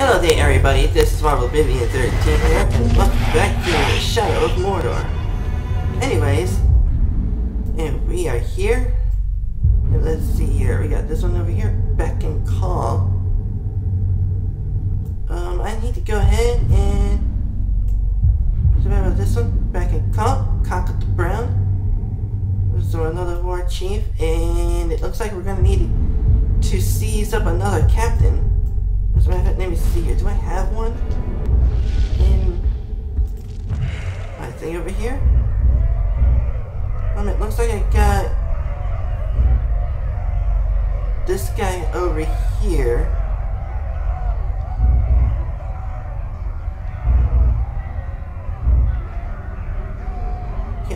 Hello there everybody, this is Morrow Oblivion 13 here, and welcome back to the Shadow of Mordor. Anyways, and we are here, and let's see here, we got this one over here, Beck and Call. Um, I need to go ahead and, what's this one? Beck and Call, Conquer the Brown. So another war chief, and it looks like we're gonna need to seize up another captain. As a matter of fact, let me see here. Do I have one? In my thing over here? Um, it looks like I got this guy over here.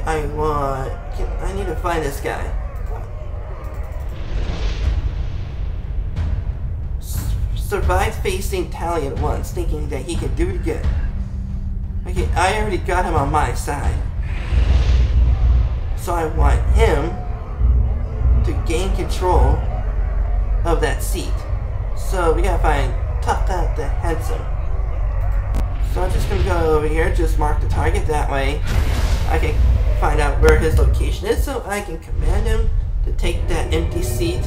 I want? Can, I need to find this guy. Survived facing Talion once, thinking that he could do it again. Okay, I already got him on my side. So I want him to gain control of that seat. So we gotta find Tucka the Handsome. So I'm just gonna go over here, just mark the target, that way I can find out where his location is so I can command him to take that empty seat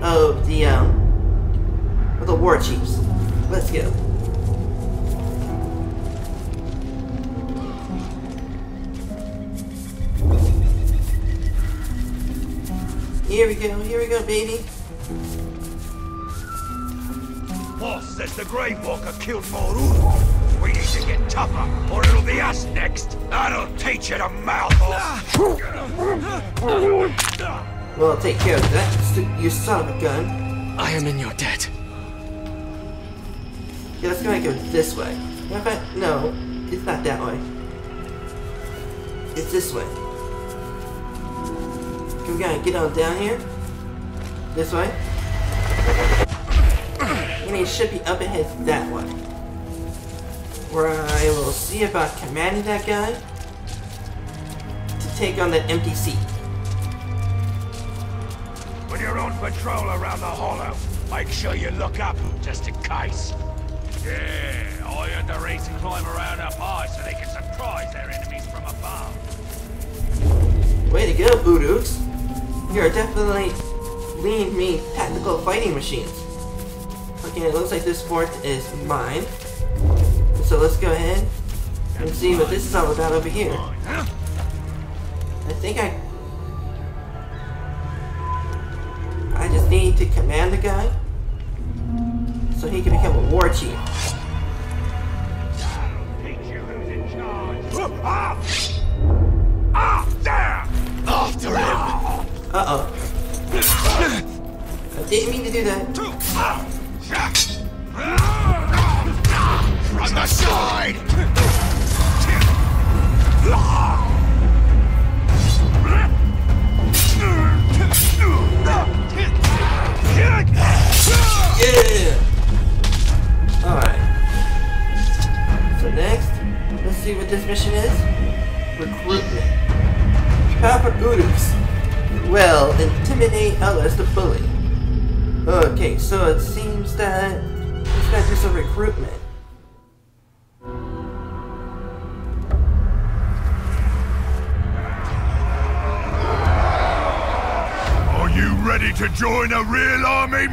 of the um, the war chiefs. Let's go. Here we go, here we go, baby. Boss says the Grave Walker killed Moru. We need to get tougher, or it'll be us next. That'll teach you to mouth off. Well, I'll take care of that, you son of a gun. I am in your debt. Yeah, let's go go this way. No, it's not that way. It's this way. Can we gotta get on down here? This way? And it should be up ahead that way. Where I will see about commanding that guy to take on that empty seat. When you're on patrol around the hollow, make sure you look up, just in case. Yeah, I heard the race climb around up high so they can surprise their enemies from above. Way to go, Uruk-s. You're definitely lean me tactical fighting machines. Okay, it looks like this fort is mine. So let's go ahead and see what this is all about over here. I think I... I just need to command the guy so he can become a war chief. Ah! Ah! There! After him! Uh-oh. I didn't mean to do that.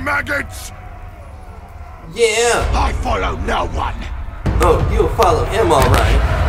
Maggots? Yeah! I follow no one. Oh, you'll follow him alright.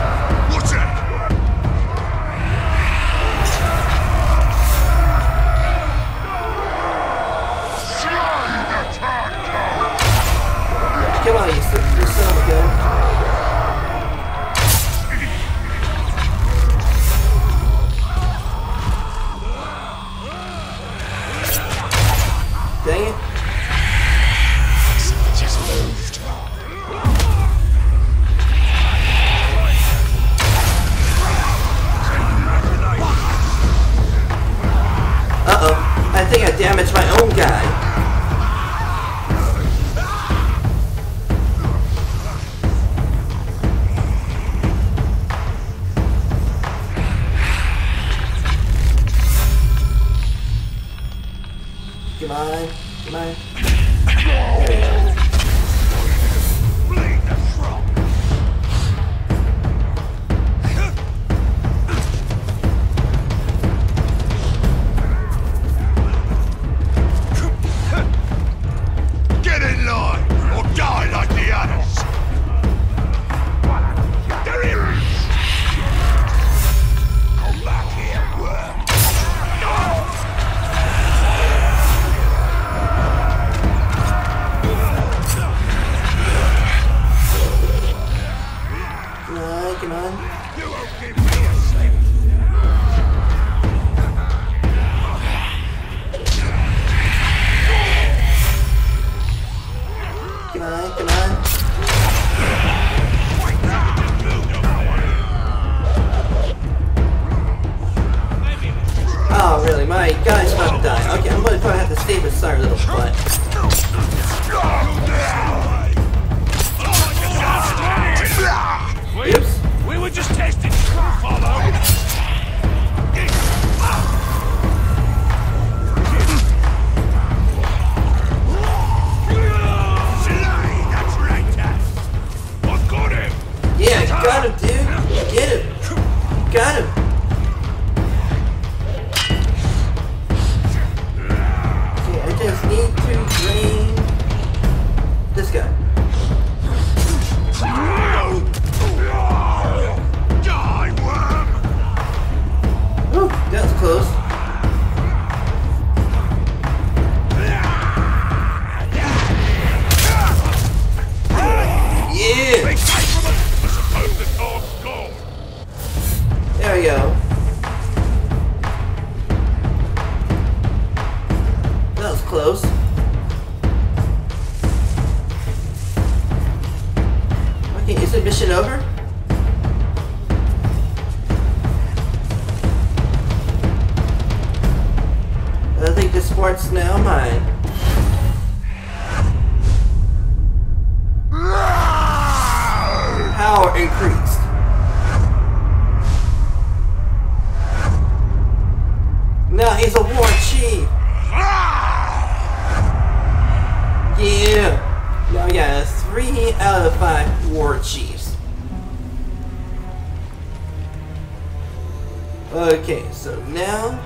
So now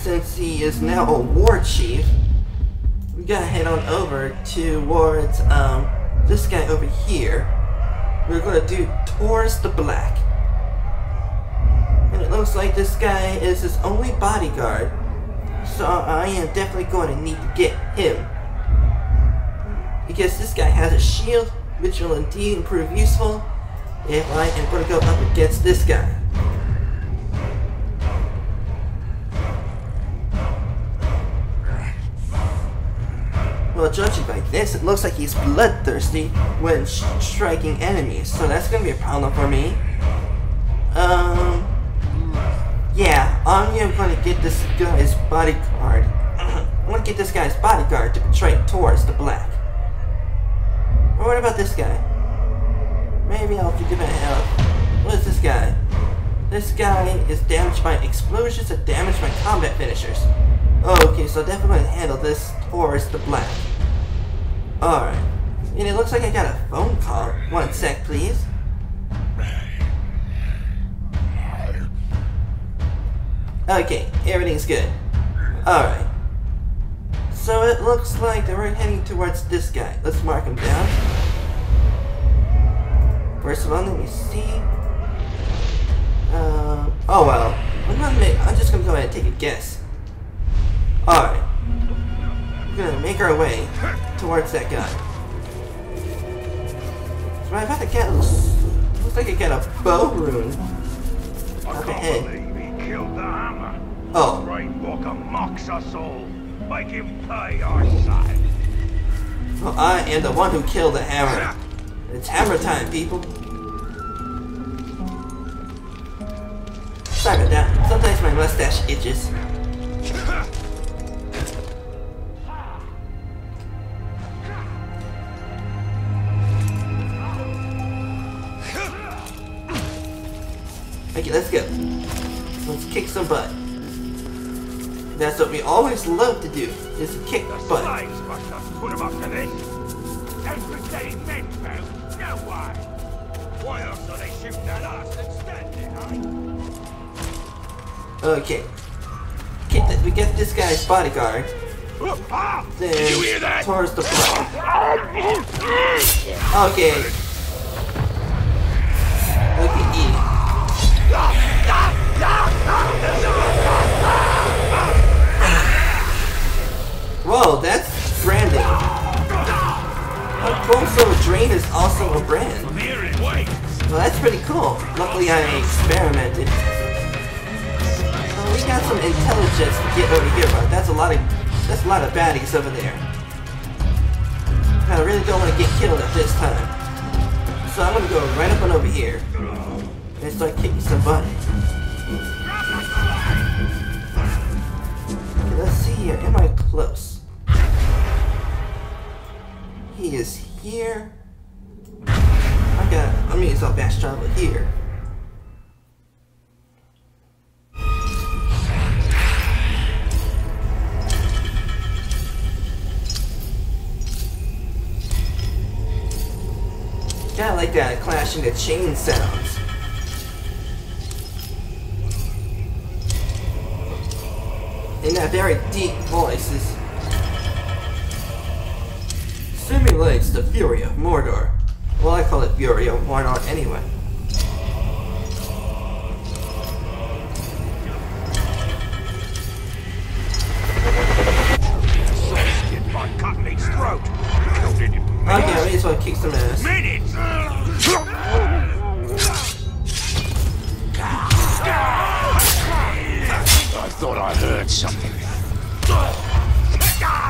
since he is now a war chief, we gotta head on over towards um this guy over here. We're gonna do towards the black. And it looks like this guy is his only bodyguard. So I am definitely going to need to get him. Because this guy has a shield, which will indeed prove useful if I am going to go up against this guy. Well, judging by this, it looks like he's bloodthirsty when striking enemies, so that's gonna be a problem for me. Um, yeah, I'm gonna get this guy's bodyguard. I'm gonna get this guy's bodyguard to betray towards the black. Or what about this guy? Maybe I'll him a help. What is this guy? This guy is damaged by explosions and damaged by combat finishers. Oh, okay, so definitely handle this towards the black. Alright. And it looks like I got a phone call. One sec, please. Okay, everything's good. Alright. So it looks like that we're heading towards this guy. Let's mark him down. First of all, let me see. Uh, oh well. I'm gonna make, I'm just gonna go ahead and take a guess. Alright. We're gonna make our way towards that guy. So I got to get looks like I got a bow rune. I Up can't ahead. believe he killed the hammer. Oh. Rainwalker mocks us all. Make him pay our side. Well, I am the one who killed the hammer. It's hammer time, people. Sorry about that. Sometimes my mustache itches. Okay, let's go. Let's kick some butt. That's what we always love to do, is kick The butt. slaves must have put him up to this. Everything men found. No way. Why else are they shooting at us instead, eh? Okay. Get the, we get this guy's bodyguard. Then Did you hear that? towards the front. Okay. Okay, eat it. Whoa, that's branding. Oh, also Drain is also a brand. I'm hearing wait. Well, that's pretty cool. Luckily, I experimented. He's got some intelligence to get over here, get. That's a lot of that's a lot of baddies over there. I really don't want to get killed at this time. So I'm gonna go right up and over here and start kicking some butt. The chain sounds. In that very deep voice is simulates the fury of Mordor. Well, I call it fury of Mordor anyway.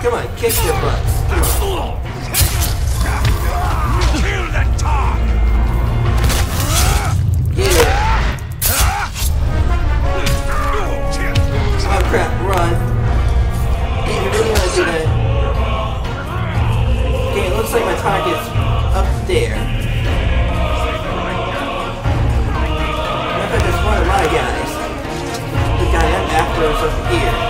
Come on, kick their butts. Come on. Yeah. Oh crap, run. Okay, it looks like my target's up there. I just one of my guys? The guy I'm after up here.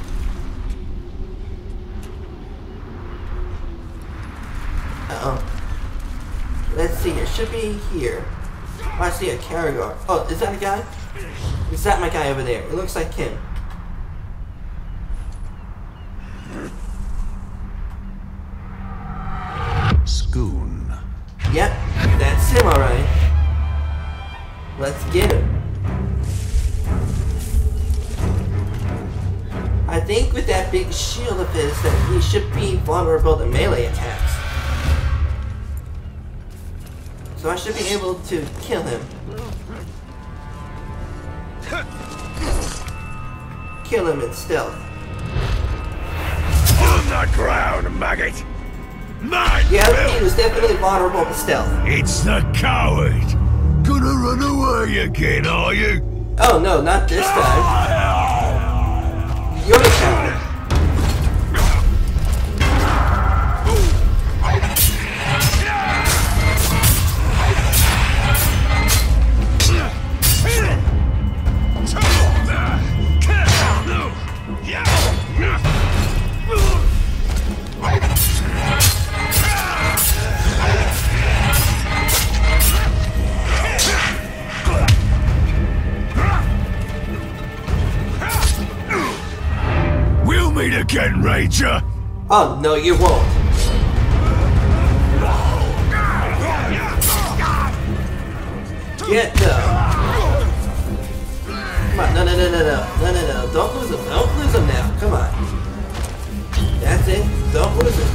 Uh-oh. Let's see, it should be here. Oh, I see a Caragor. Oh, is that a guy? Is that my guy over there? It looks like him. Schoon. Yep, that's him alright. Let's get him. I think with that big shield of his that he should be vulnerable to melee attacks. So I should be able to kill him. Kill him in stealth. On the ground, maggot. Mine, Yeah, he was definitely vulnerable to stealth. It's the coward. Gonna run away again, are you? Oh no, not this time. Oh no, you won't. Get them. Come on, no, no, no, no, no, no, no, no. Don't lose them. Don't lose them now. Come on. That's it. Don't lose them.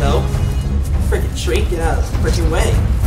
No. Freaking tree, get out of the freaking way.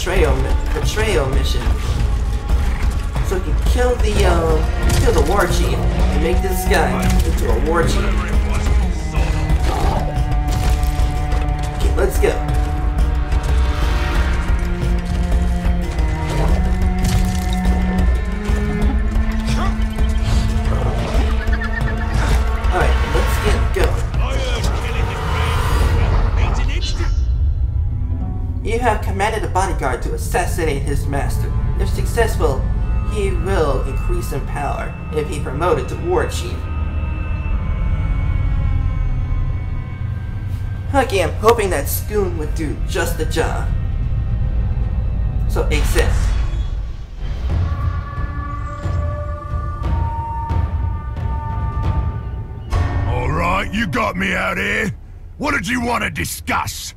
Betrayal betrayal mission. So we can kill the um kill the war chief and make this guy into a war chief. Assassinate his master. If successful, he will increase in power if he promoted to war chief. Okay, I'm hoping that Scoon would do just the job. So accept. All right, you got me out here. What did you want to discuss?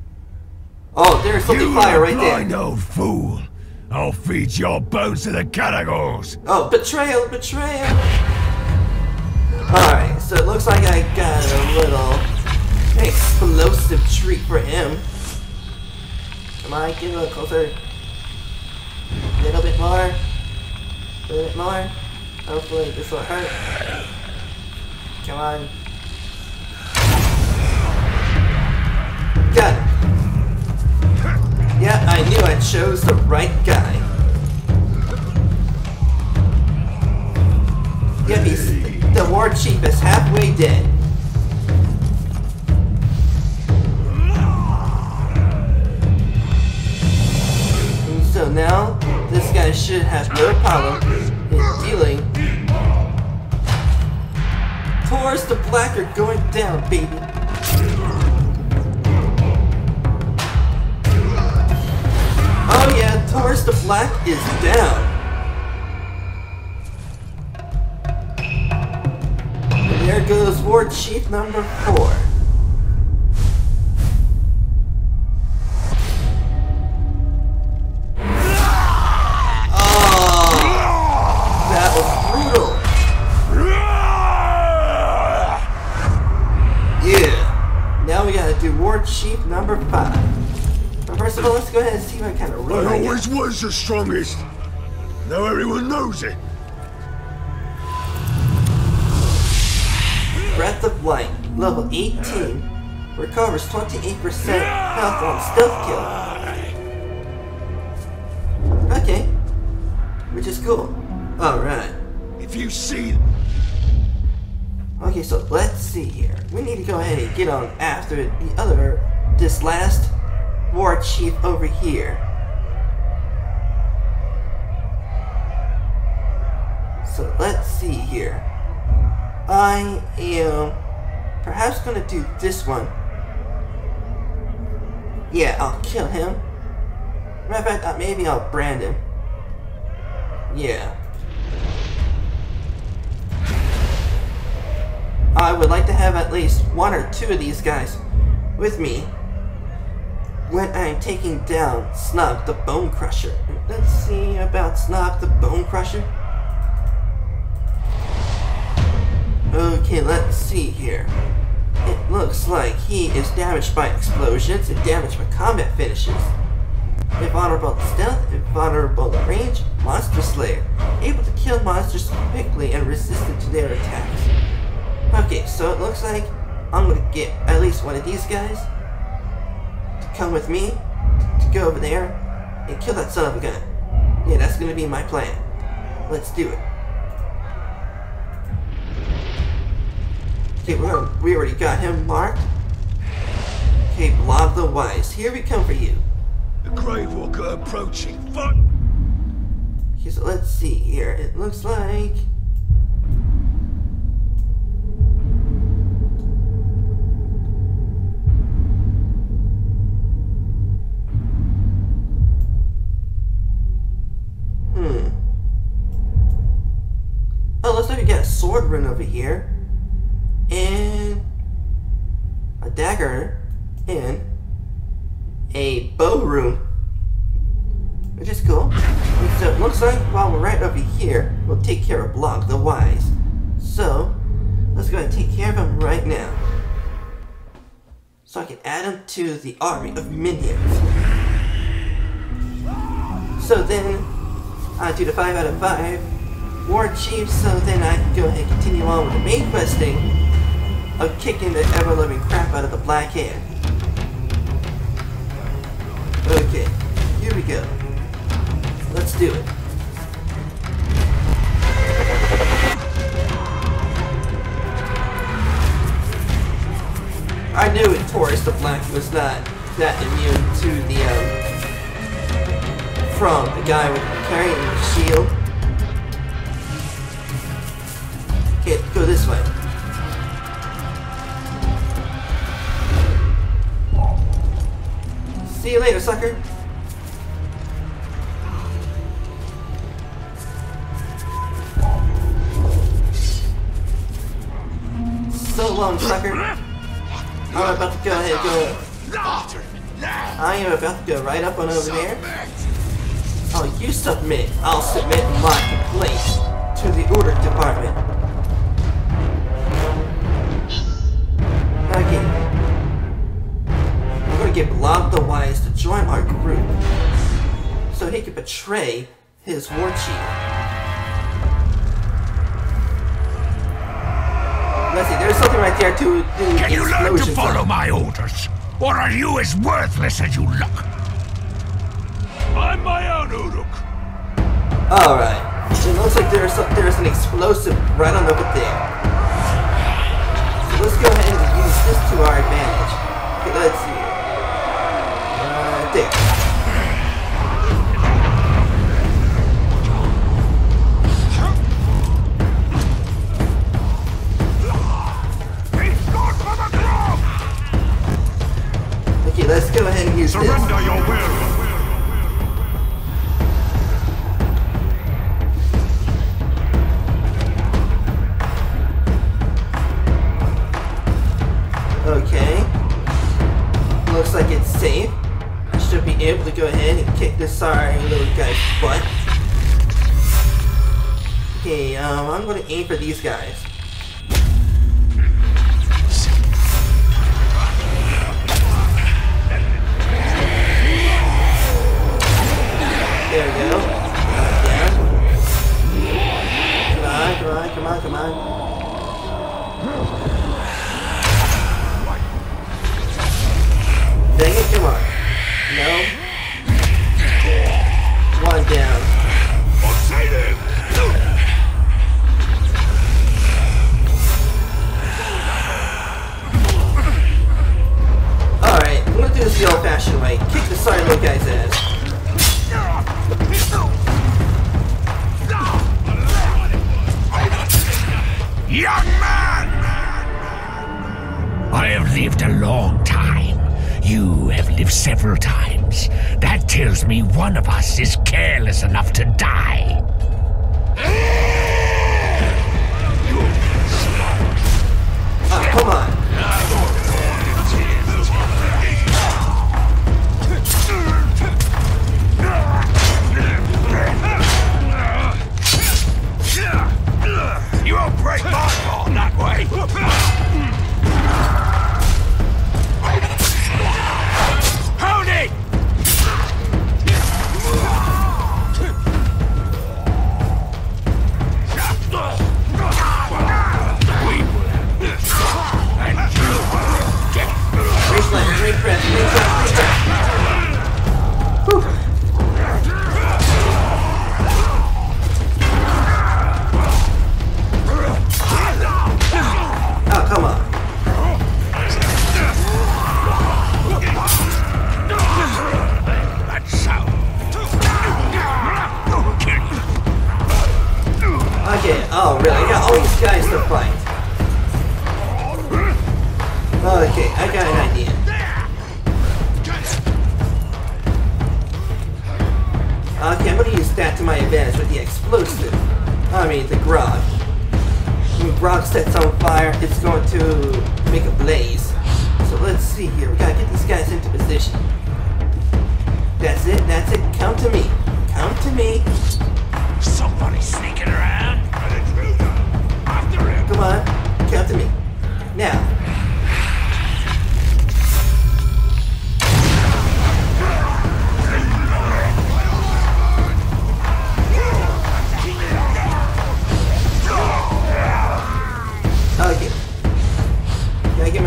Oh, there's something you fire right there. You blind old fool. I'll feed your bones to the cannibals. Oh, betrayal, betrayal. Alright, so it looks like I got a little explosive treat for him. Come on, get a little closer. A little bit more. A little bit more. Hopefully this will hurt. Come on. It. Yeah, I knew I chose the right guy. Yep, he's, the war chief is halfway dead. So now, this guy should have no problem in dealing. Towards the black are going down, baby. Is down. There goes War Chief number four. Was the strongest. Now everyone knows it. Breath of Light, level 18, recovers 28% health on stealth kill. Okay, which is cool. Alright, If you see okay, so let's see here. We need to go ahead and get on after the other, this last war chief over here. So let's see here. I am perhaps gonna do this one. Yeah, I'll kill him. Matter of fact, uh, maybe I'll brand him. Yeah. I would like to have at least one or two of these guys with me when I'm taking down Snug the Bone Crusher. Let's see about Snug the Bone Crusher. Okay, let's see here. It looks like he is damaged by explosions and damaged by combat finishes. Invulnerable to stealth, invulnerable to range, monster slayer. Able to kill monsters quickly and resistant to their attacks. Okay, so it looks like I'm gonna get at least one of these guys to come with me to go over there and kill that son of a gun. Yeah, that's gonna be my plan. Let's do it. Okay, we're gonna, we already got him marked. Okay, Blob the Wise, here we come for you. the Grave Walker approaching. Fuck! Okay, so let's see here. It looks like. To the army of minions. So then, I do the 5 out of 5 War Chief, so then I can go ahead and continue on with the main questing of kicking the ever-living crap out of the Black Hand. Okay, here we go. Let's do it. The Black was not that immune to the, um, from the guy with carrying the shield. Okay, go this way. See you later, sucker. Am about to go right up on over there. Oh, you submit. I'll submit my complaint to the order department. Okay. I'm gonna get Blob the Wise to join our group so he can betray his war chief. Let's see, there's something right there to do Can you learn to follow my orders? Or are you as worthless as you look? I'm my own Uruk. Alright. It looks like there's some, there's an explosive right on over there. So let's go ahead and use this to our advantage. Okay, let's see. Uh, there. Let's go ahead and use Surrender this. your will. Okay. Looks like it's safe. I should be able to go ahead and kick this sorry little guy's butt. Okay, um, I'm gonna aim for these guys. I mean the garage. When Grog sets on fire, it's going to make a blaze. So let's see here. We gotta get these guys into position. That's it, that's it. Come to me. Come to me. Somebody sneaking around. After him. Come on. Come to me.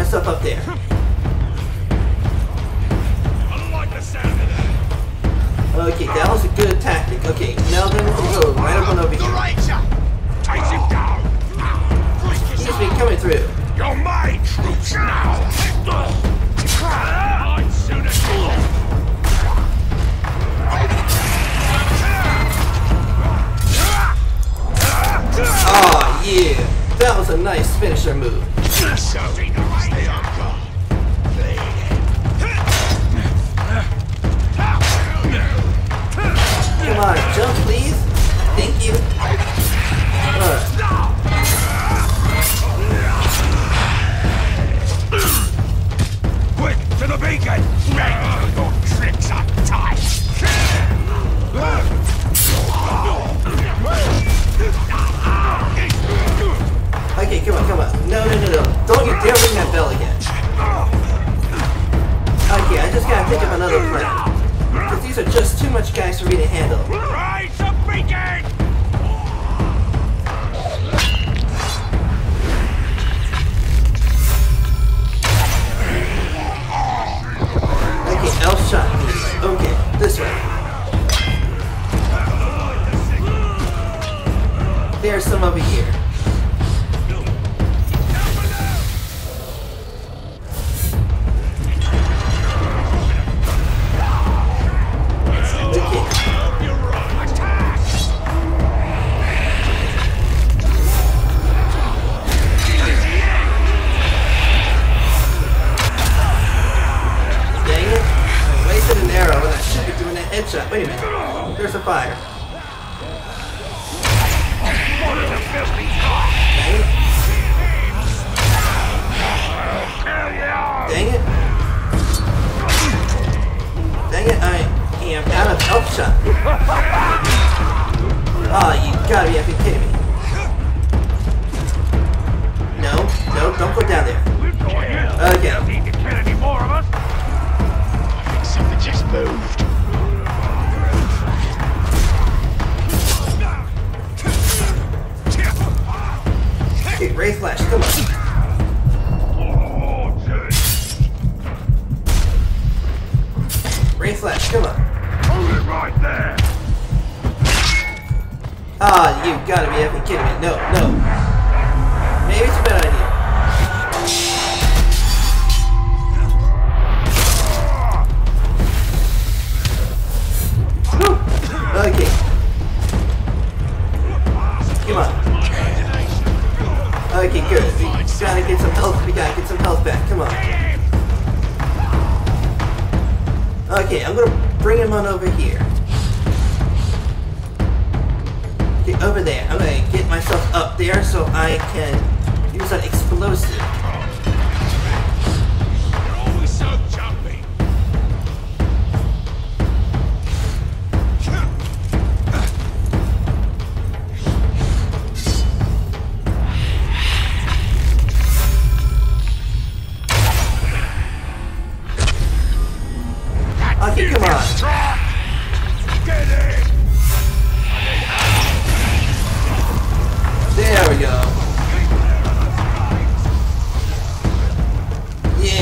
myself up there. Okay, that was a good tactic. Okay, now then we go right up on over here. Takes him down. Excuse me, coming through. You're my troops now. Oh yeah, that was a nice finisher move.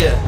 耶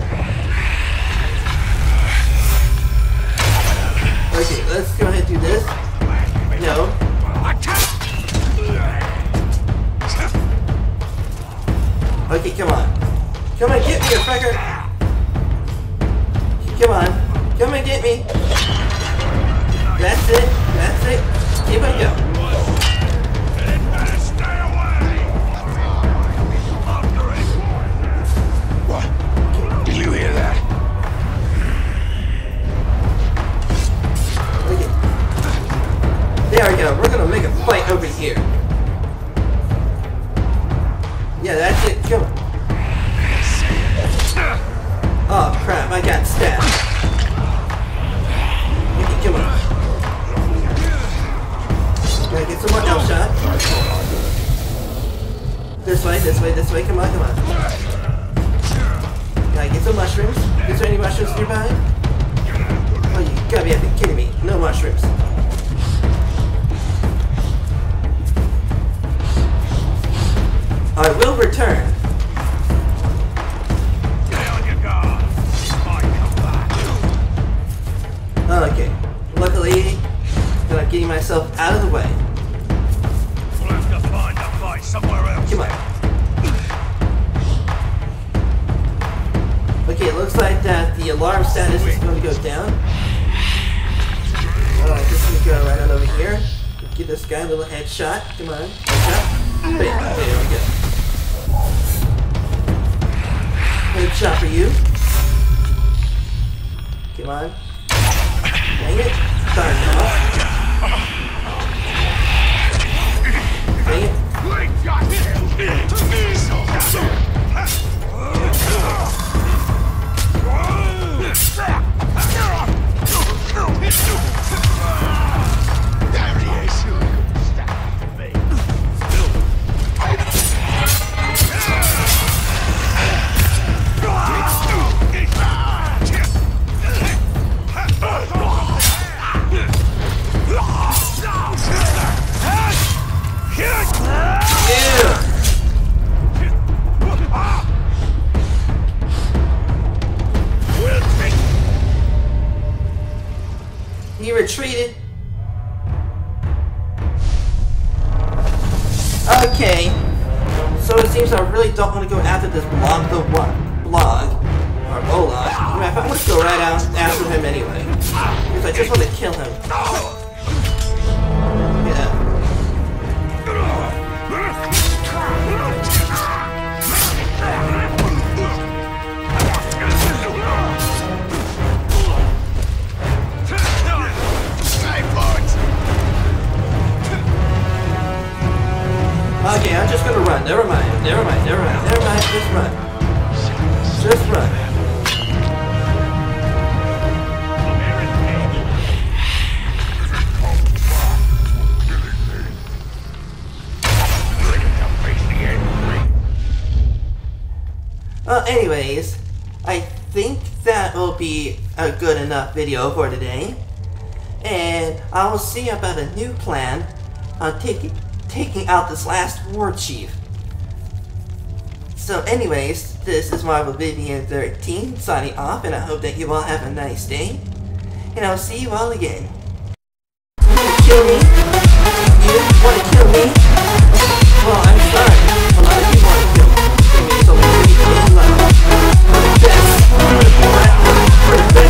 anyways, I think that will be a good enough video for today. And I will see about a new plan on taking taking out this last war chief. So anyways, this is Morrow Oblivion 13 signing off and I hope that you all have a nice day. And I'll see you all again. You wanna kill me? You wanna kill me? Well, I'm sorry. We'll